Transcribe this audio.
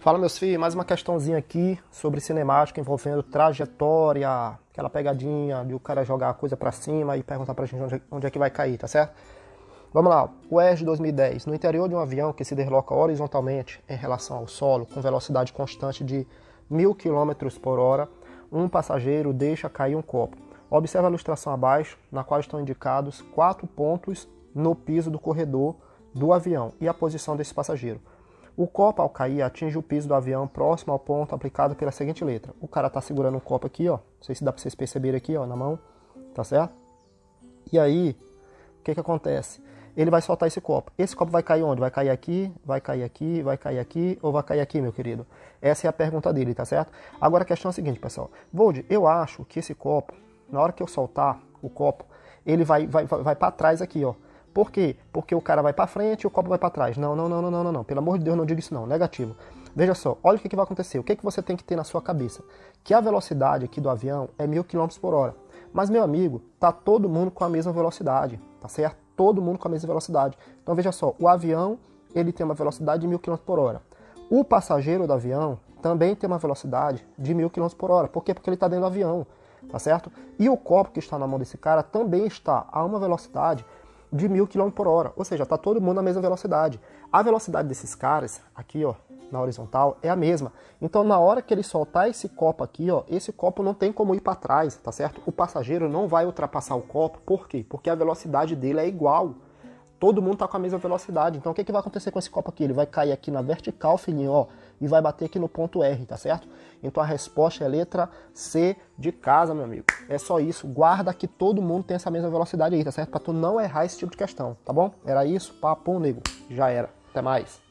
Fala meus filhos, mais uma questãozinha aqui sobre cinemática envolvendo trajetória, aquela pegadinha de o cara jogar a coisa para cima e perguntar pra gente onde, é, onde é que vai cair, tá certo? Vamos lá, o ERG 2010. No interior de um avião que se desloca horizontalmente em relação ao solo, com velocidade constante de 1000 km por hora, um passageiro deixa cair um copo. Observe a ilustração abaixo, na qual estão indicados quatro pontos no piso do corredor do avião e a posição desse passageiro. O copo, ao cair, atinge o piso do avião próximo ao ponto aplicado pela seguinte letra. O cara está segurando um copo aqui, ó. Não sei se dá para vocês perceberem aqui, ó, na mão. Tá certo? E aí, o que que acontece? Ele vai soltar esse copo. Esse copo vai cair onde? Vai cair aqui, vai cair aqui, vai cair aqui ou vai cair aqui, meu querido? Essa é a pergunta dele, tá certo? Agora a questão é a seguinte, pessoal. Vold, eu acho que esse copo, na hora que eu soltar o copo, ele vai, vai, vai, vai para trás aqui, ó. Por quê? Porque o cara vai para frente e o copo vai para trás. Não, não, não, não, não, não. Pelo amor de Deus, não diga isso não. Negativo. Veja só, olha o que, que vai acontecer. O que, que você tem que ter na sua cabeça? Que a velocidade aqui do avião é mil km por hora. Mas, meu amigo, tá todo mundo com a mesma velocidade, tá certo? Todo mundo com a mesma velocidade. Então, veja só, o avião, ele tem uma velocidade de mil km por hora. O passageiro do avião também tem uma velocidade de mil km por hora. Por quê? Porque ele está dentro do avião, tá certo? E o copo que está na mão desse cara também está a uma velocidade de mil km por hora. Ou seja, está todo mundo na mesma velocidade. A velocidade desses caras, aqui ó, na horizontal, é a mesma. Então na hora que ele soltar esse copo aqui, ó, esse copo não tem como ir para trás, tá certo? O passageiro não vai ultrapassar o copo. Por quê? Porque a velocidade dele é igual. Todo mundo está com a mesma velocidade. Então o que, que vai acontecer com esse copo aqui? Ele vai cair aqui na vertical, filhinho, ó, e vai bater aqui no ponto R, tá certo? Então a resposta é letra C de casa, meu amigo. É só isso. Guarda que todo mundo tem essa mesma velocidade aí, tá certo? Para tu não errar esse tipo de questão, tá bom? Era isso, papo nego. Já era. Até mais.